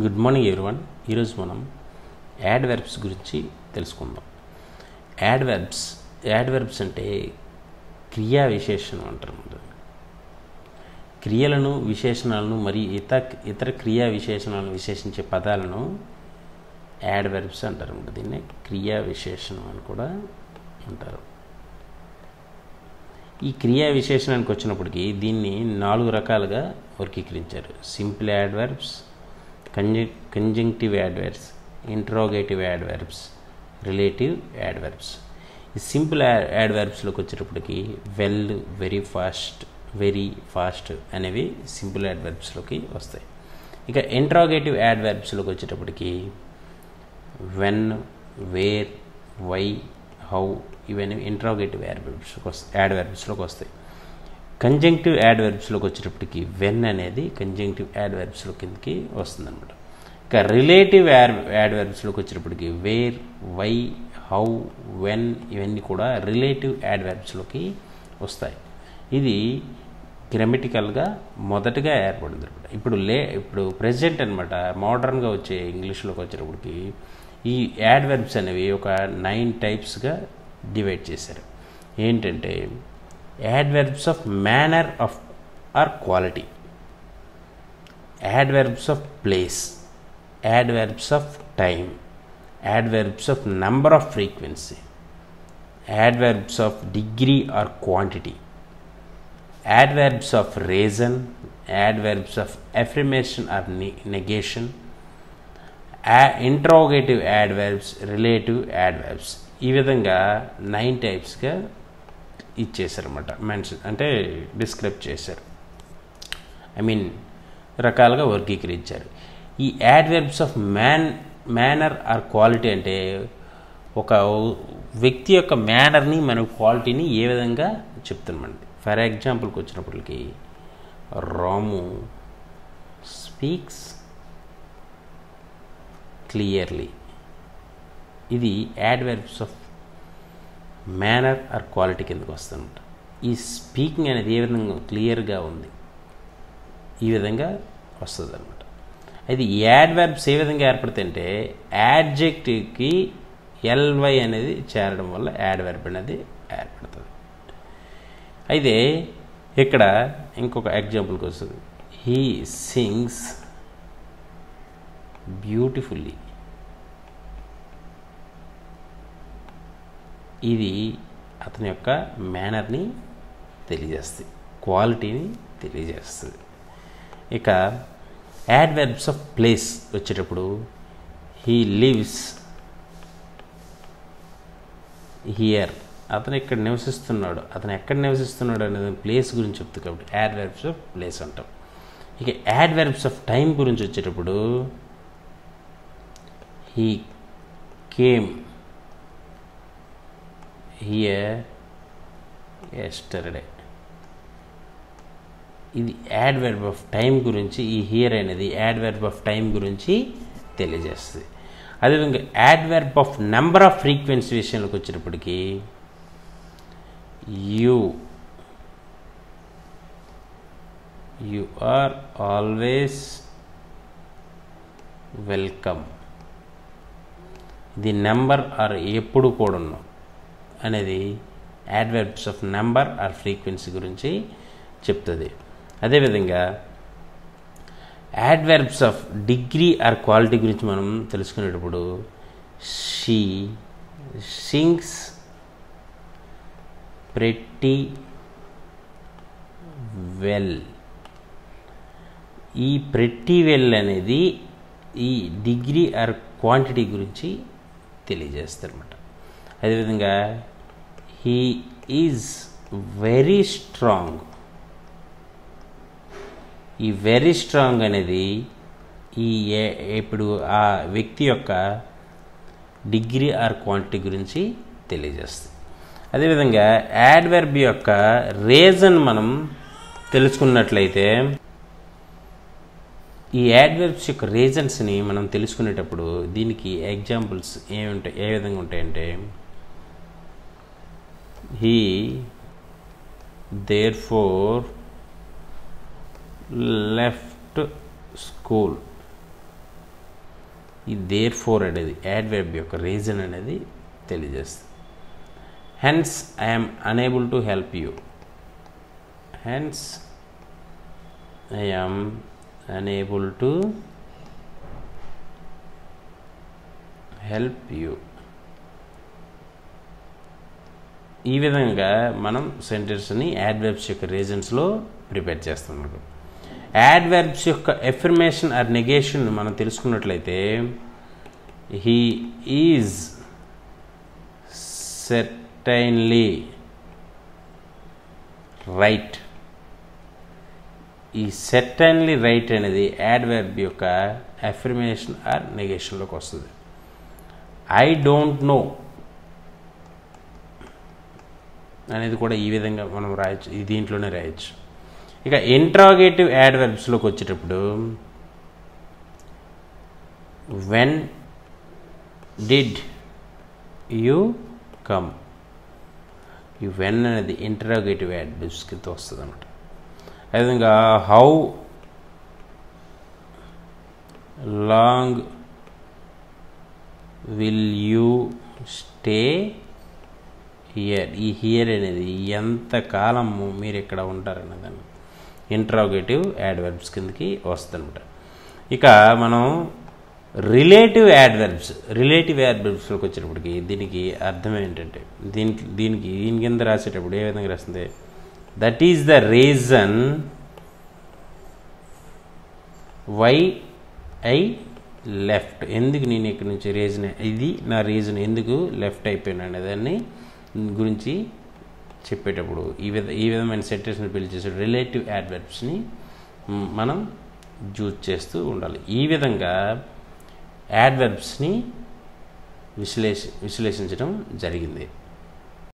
Good morning everyone ఈరోజు మనం add verbs గురించి తెలుసుకుందాం. యాడ్ వెర్బ్స్ యాడ్ వెర్బ్స్ అంటే క్రియా విశేషణం అంటారు ముందు. క్రియలను విశేషణాలను మరియు ఇతర ఇతర క్రియా విశేషణాలను విశేషించే పదాలను యాడ్ వెర్బ్స్ అంటారు దీన్ని క్రియా విశేషణం అని కూడా అంటారు. ఈ క్రియా విశేషణానికి వచ్చినప్పటికీ దీన్ని నాలుగు రకాలుగా వర్గీకరించారు. Simple adverbs con conjunctive adverbs interrogative adverbs relative adverbs ఈ సింపుల్ యాడ్వర్బ్స్లోకి వచ్చేటప్పటికి well very fast very fast అనేవి సింపుల్ యాడ్వర్బ్స్లోకి వస్తాయి. ఇక ఇంట్రోగేటివ్ యాడ్వర్బ్స్లోకి వచ్చేటప్పటికి వెన్ వేర్ వై హౌ ఇవన్నీ ఇంట్రాగేటివ్ యాడ్వర్బ్స్లోకి వస్తాయి యాడ్వర్బ్స్లోకి వస్తాయి. కంజంక్టివ్ యాడ్వర్బ్స్లోకి వచ్చేటప్పటికి వెన్ అనేది కంజంక్టివ్ యాడ్వర్బ్స్లో కిందకి వస్తుందన్నమాట. ఇక రిలేటివ్ యాడ్ యాడ్వర్బ్స్లోకి వచ్చేటప్పటికి వేర్ వై హౌ వెన్ ఇవన్నీ కూడా రిలేటివ్ యాడ్వర్బ్స్లోకి వస్తాయి. ఇది గ్రామటికల్గా మొదటగా ఏర్పడింది అనమాట ఇప్పుడు లే ఇప్పుడు ప్రెసెంట్ అనమాట మోడర్న్గా వచ్చే ఇంగ్లీష్లోకి వచ్చేటప్పటికి ఈ యాడ్వర్బ్స్ అనేవి ఒక నైన్ టైప్స్గా డివైడ్ చేశారు. ఏంటంటే adverbs of manner of or quality adverbs of place adverbs of time adverbs of number of frequency adverbs of degree or quantity adverbs of reason adverbs of affirmation or negation interrogative adverbs relative adverbs ఈ విధంగా nine టైప్స్గా ఇచ్చేసారనమాట mention అంటే describe చేశారు. I mean రకాలుగా వర్గీకరించారు. ఈ adverbs of man manner or quality అంటే ఒక వ్యక్తి యొక్క మేనర్ని మన క్వాలిటీని ఏ విధంగా చెప్తున్నామండి? ఫర్ ఎగ్జాంపుల్కి వచ్చినప్పటికి రాము స్పీక్స్ క్లియర్లీ ఇది adverbs of manner or quality కిందకు వస్తుందన్నమాట. ఈ స్పీకింగ్ అనేది ఏ విధంగా క్లియర్గా ఉంది? ఈ విధంగా వస్తుంది అనమాట అయితే యాడ్ యాడ్వర్బ్స్ ఏ విధంగా ఏర్పడుతాయంటే యాడ్జెక్టివ్కి ఎల్వై అనేది చేరడం వల్ల యాడ్ వెర్బ్ అనేది ఏర్పడుతుంది. అయితే ఇక్కడ ఇంకొక ఎగ్జాంపుల్కి వస్తుంది. హీ సింగ్స్ బ్యూటిఫుల్లీ ఇది అతని యొక్క మేనర్ని తెలియజేస్తుంది క్వాలిటీని తెలియజేస్తుంది. ఇక యాడ్వెర్బ్స్ ఆఫ్ ప్లేస్ వచ్చేటప్పుడు హీ లివ్స్ హియర్ అతను ఇక్కడ నివసిస్తున్నాడు. అతను ఎక్కడ నివసిస్తున్నాడు అనేది ప్లేస్ గురించి చెప్తుంది కాబట్టి యాడ్వెర్బ్స్ ఆఫ్ ప్లేస్ అంటాం. ఇక యాడ్వెర్బ్స్ ఆఫ్ టైం గురించి వచ్చేటప్పుడు హీ కేమ్ హియర్ ఎస్టర్డే ఇది యాడ్వర్బ్ ఆఫ్ టైం గురించి ఈ హియర్ అనేది యాడ్వర్బ్ ఆఫ్ టైం గురించి తెలియజేస్తుంది. అదేవిధంగా adverb of number of frequency విషయంలోకి వచ్చినప్పటికీ you you are always welcome ఇది నెంబర్ ఆర్ ఎప్పుడు కూడా అనేది adverbs of number or frequency గురించి చెప్తుంది. అదేవిధంగా adverbs of degree or quality గురించి మనం తెలుసుకునేటప్పుడు షీ సింగ్స్ ప్రెట్టి వెల్ ఈ ప్రెట్టి వెల్ అనేది ఈ డిగ్రీ ఆర్ క్వాంటిటీ గురించి తెలియజేస్తారన్నమాట. అదేవిధంగా హీ ఈజ్ వెరీ స్ట్రాంగ్ ఈ వెరీ స్ట్రాంగ్ అనేది ఈ ఇప్పుడు ఆ వ్యక్తి యొక్క డిగ్రీ ఆర్ క్వాంటిటీ గురించి తెలియజేస్తుంది. అదేవిధంగా యాడ్వర్బ్ యొక్క రీజన్ మనం తెలుసుకున్నట్లయితే ఈ యాడ్వర్బ్స్ యొక్క రీజన్స్ని మనం తెలుసుకునేటప్పుడు దీనికి ఎగ్జాంపుల్స్ ఏముంటాయి ఏ విధంగా ఉంటాయంటే he there four left school ఈ దేర్ ఫోర్ అనేది యాడ్వర్బ్ యొక్క రీజన్ అనేది తెలియజేస్తుంది. Hence I'm unable to help you hence I am unable to help you ఈ విధంగా మనం సెంటెన్స్ని యాడ్వెబ్స్ యొక్క రీజన్స్లో ప్రిపేర్ చేస్తాం మనకు. యాడ్వెబ్స్ యొక్క ఎఫర్మేషన్ ఆర్ నెగేషన్ మనం తెలుసుకున్నట్లయితే హీ ఈజ్ సెర్టైన్లీ రైట్ ఈ సెర్టైన్లీ రైట్ అనేది యాడ్వర్బ్ యొక్క అఫర్మేషన్ ఆర్ నెగేషన్లోకి వస్తుంది. ఐ డోంట్ నో అనేది కూడా ఈ విధంగా మనం రాయొచ్చు ఈ దీంట్లోనే రాయొచ్చు. ఇక ఇంట్రాగేటివ్ యాడ్వర్బ్స్లోకి వచ్చేటప్పుడు వెన్ డిడ్ యూ కమ్ ఈ వెన్ అనేది ఇంట్రాగేటివ్ యాడ్వర్బ్స్ కింద వస్తుంది అనమాట అదేవిధంగా how long will you stay here ఈ హియర్ అనేది ఎంత కాలము మీరు ఇక్కడ ఉంటారన్న దాన్ని. ఇంట్రాగేటివ్ యాడ్వర్బ్స్ కిందకి వస్తుందన్నమాట. ఇక మనం రిలేటివ్ యాడ్వర్బ్స్ రిలేటివ్ యాడ్వర్బ్స్లోకి వచ్చినప్పటికీ దీనికి అర్థం ఏంటంటే దీనికి దీనికి దీని కింద రాసేటప్పుడు ఏ విధంగా రాస్తుంది? That is the reason why I left ఎందుకు నేను ఇక్కడ నుంచి రీజన్ ఇది నా రీజన్ ఎందుకు లెఫ్ట్ అయిపోయాను అనే దాన్ని గురించి చెప్పేటప్పుడు ఈ విధ ఈ విధమైన సెంటెన్స్ని పిలిచేసే రిలేటివ్ యాడ్వర్బ్స్ని మనం యూజ్ చేస్తూ ఉండాలి. ఈ విధంగా యాడ్వర్బ్స్ని విశ్లేష విశ్లేషించడం జరిగింది.